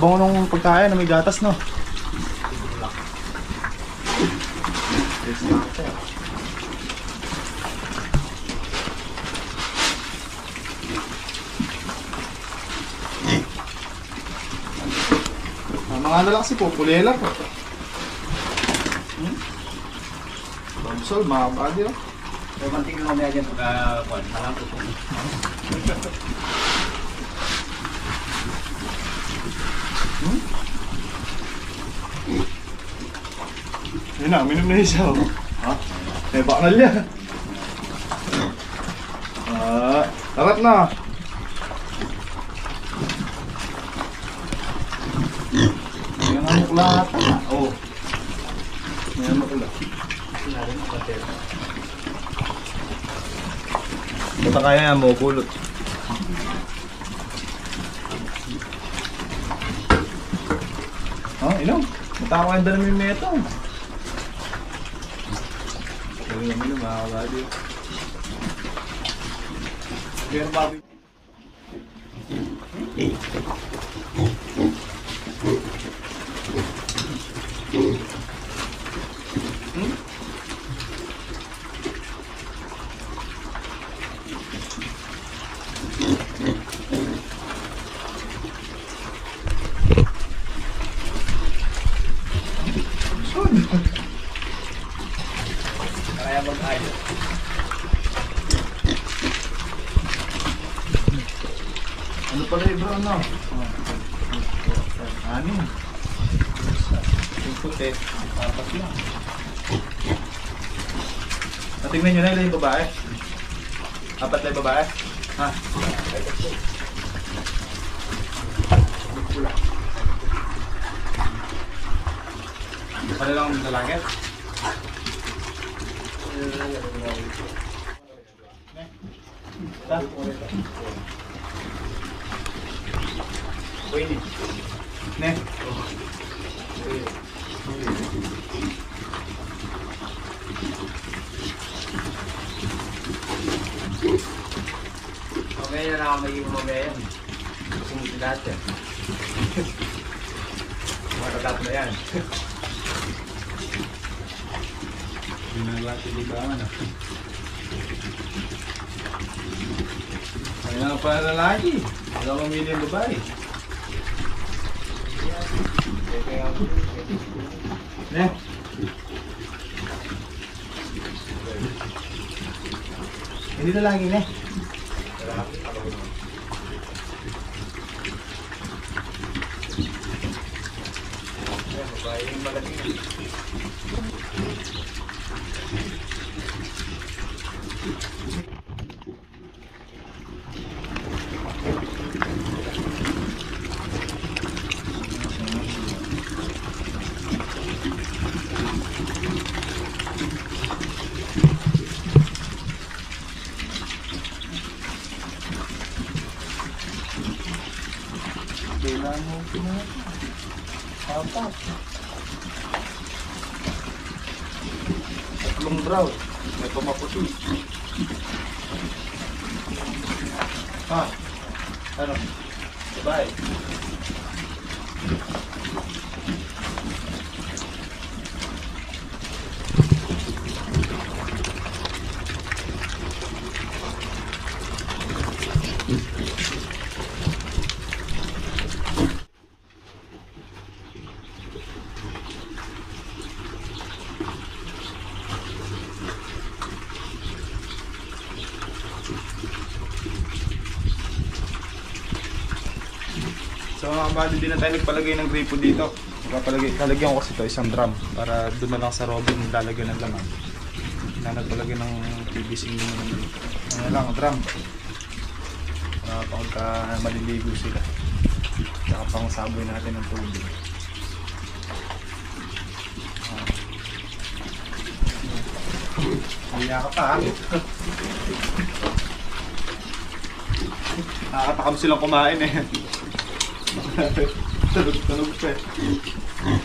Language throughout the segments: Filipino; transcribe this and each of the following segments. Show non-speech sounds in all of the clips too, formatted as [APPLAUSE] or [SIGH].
Na. Kabango nung pagkain na may gatas, no? Ah, mga ano lang kasi pupulela po. Hmm? Bonsol, mga body, oh. Romantic na mamaya dyan pagka, kwan, malang po [LAUGHS] po. Yun na, minum na isa. Ha? May bakal niya. Ah, tarat na. Yan ang mukla ata. Oo. Oh. Yan ang mukla. Bata kaya mo, kulot. Inom. Mata ko ang dala may meto. Sabi namin na mga kabady. Pero babi. Sud. Kaya mag-ayos. Ano pala yung brown no? Anim. Yung puti, apat lang. Natingnan nyo na ilan yung babae? Apat na babae? Ha? Ano lang ang lalaki? Pwede. Ne? Na lang may yung mamaya yan. Sumuti lahat [LAUGHS] yan. Matatat na yan. Ginagawa di ba ano? Ay nga pa lalaki. Wala kang million babae. Ne? Hindi na lagi ne. Babae yung magaling. Kailangan mo pinaka. Apat. Tatlong draw. May pumaputi. Ha? Ano? Bye. Kabady, din na tayo nagpalagay ng gripo dito. Nagpalagay, lalagyan ko kasi ito isang drum para doon lang sa robin lalagyan ng laman. Na nagpalagay ng PVC ng ano lang, drum. Para pagka maliligo sila. Tsaka pang saboy natin ng tubig. Ah. Hiya ka pa ha? [LAUGHS] Nakakatakam silang kumain eh. Tunog-tunog pa eh. rin.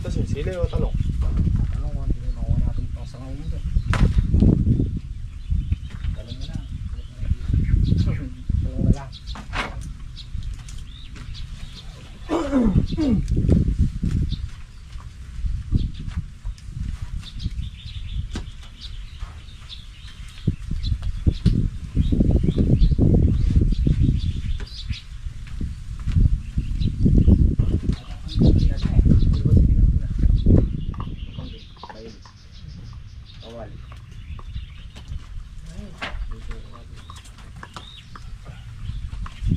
Ano gusto nyo magpitasin? Sili o talong? Anong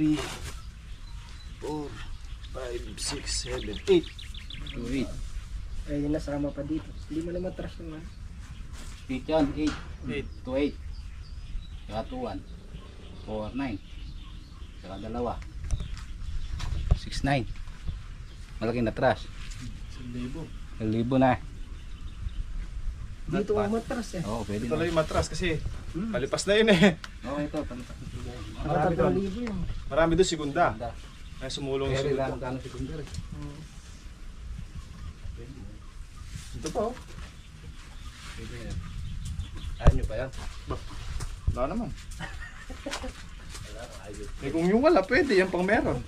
3, 4, 5, 6, 7, 8. 2, 8. Eh, yun nasama pa dito. Hindi mo naman trust naman. 8 yan, 8. 8. 2, 8. Saka 2, 1. 4, 9. Saka dalawa. 6, 9. Malaking natras. 1,000 na. Dito ang matras eh. Oo, pwede Ito lang na. yung matras kasi palipas na yun eh. Oo, ito. Palitan. Marami doon. Marami doon segunda. Ay sumulong Kaya yung rin lang segunda. magkano secondary. Ito pa oh. Ayaw nyo pa yan? Wala naman. [LAUGHS] Eh kung yung wala, pwede. Yan pang meron.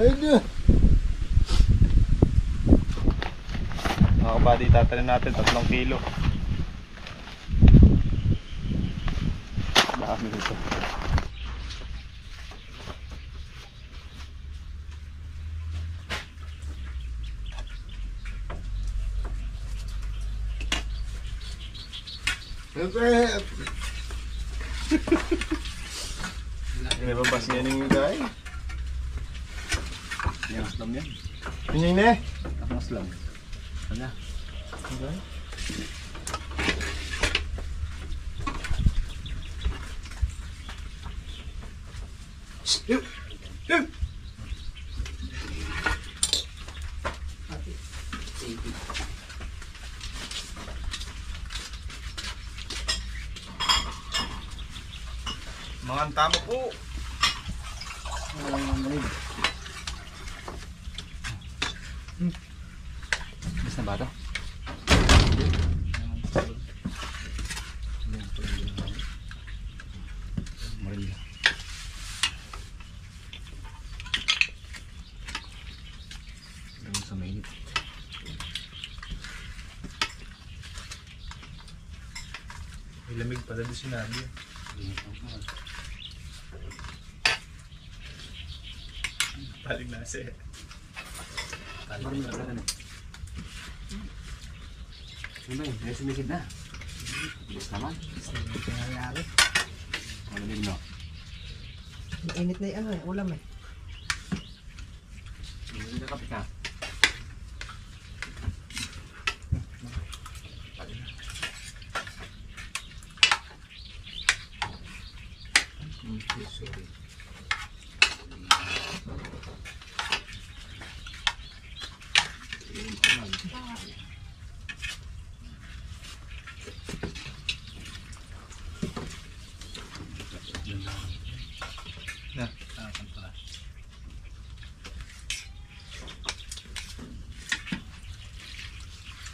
Ayun Mga kabady, tatalin natin tatlong kilo. Dami nito. May babas yan yung guy. Yan, slam yan. Yun yun eh. Ako na slam. Ano? Okay. Mga tama po. Bis na ba ito? Maril. Ganun sa mainit. May doon sinabi. Paling nasa eh. Maril talaga na. Ano ba yun? May sumisid na. Bilis naman. Nangyayari. Malamig no? Init na yung ano eh, ulam eh. Hindi ka kapit ka. Sorry. Na. Ah, pala.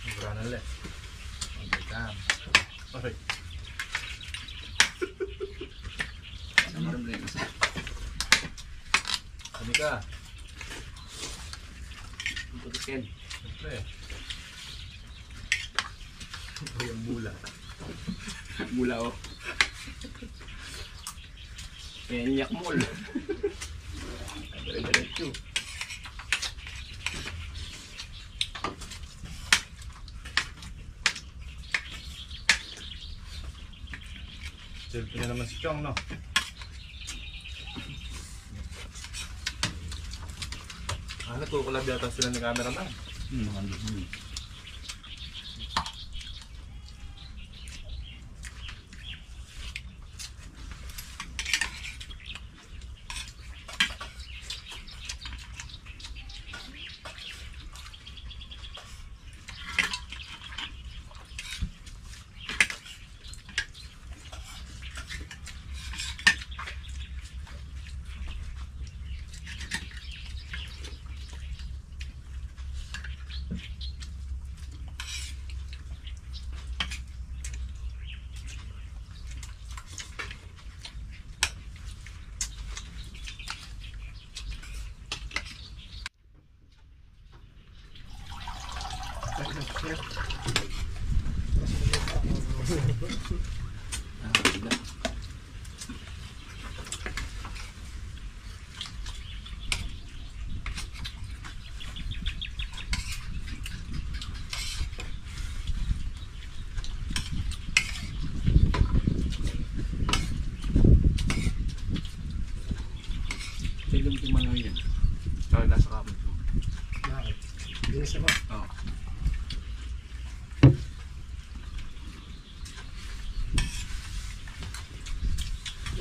Mura na ulit. Okay, kam. Okay. Ano rin blame isa? Kami ka. Ang putikin. Siyempre. Ito yung mula. Mula oh. Kenyak mall. Dire-diretso. Selfie na naman si Chong, no? Ah, nagkukulab yata sila ng cameraman. Hmm, ano, hmm.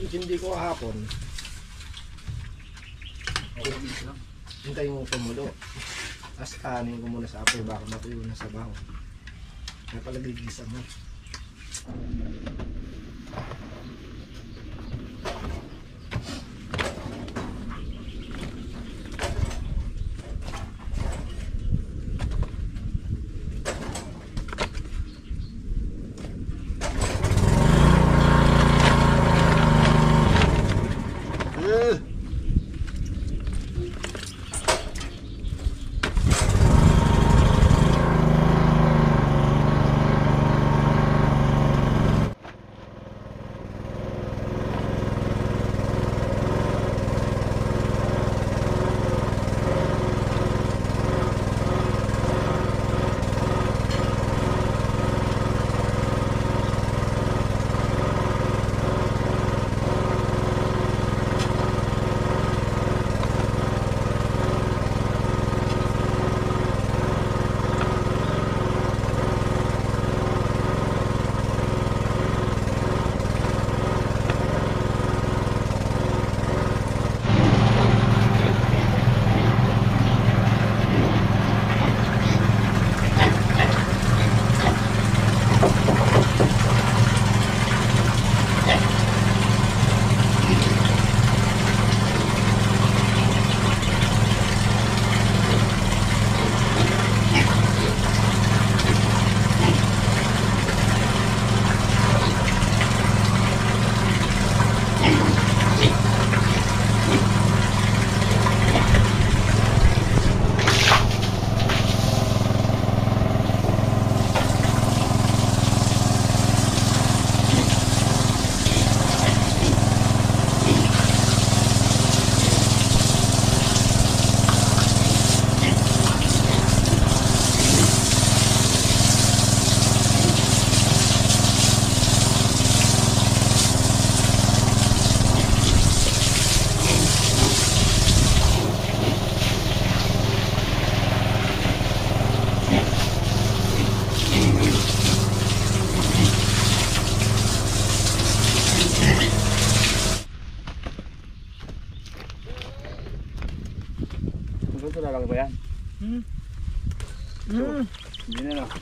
Hindi ko kahapon. Hintayin mo tumulo. Tapos anin ko muna sa apoy baka matuyo na sa baho. Kaya pala gigisa mo.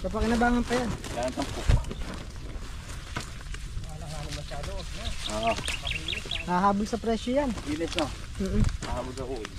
Kapakinabangan pa yan. Kaya tampo. Oo. Hahabol sa presyo yan. Inis no. Mm Mahabog ako eh.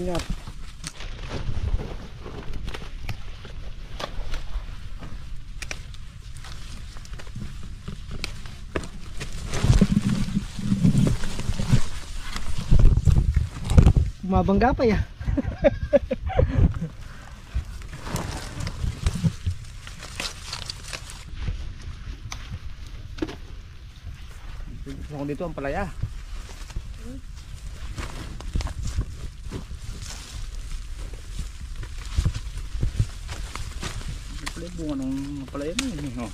Ingat. Bumabangga pa ya. Gusto ko dito ang palaya. Ito pala yung bunga ng palaya na yun. eh, oh.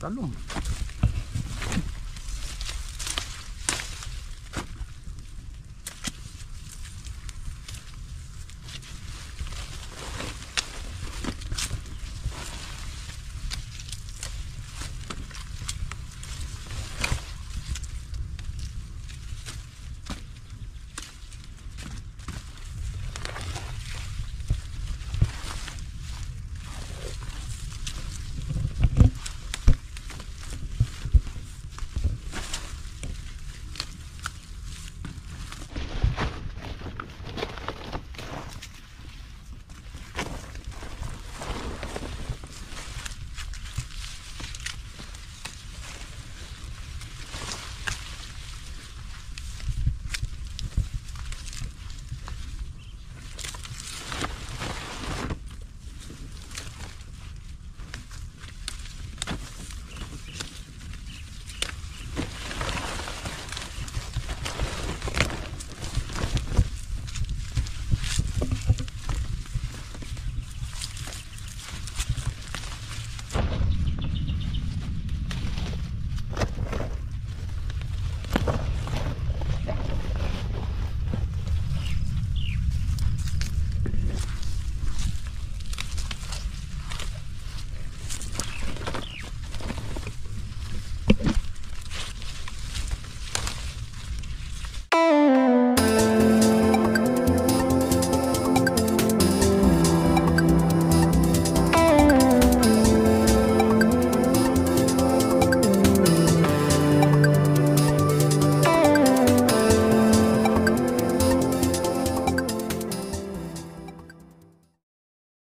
Talong.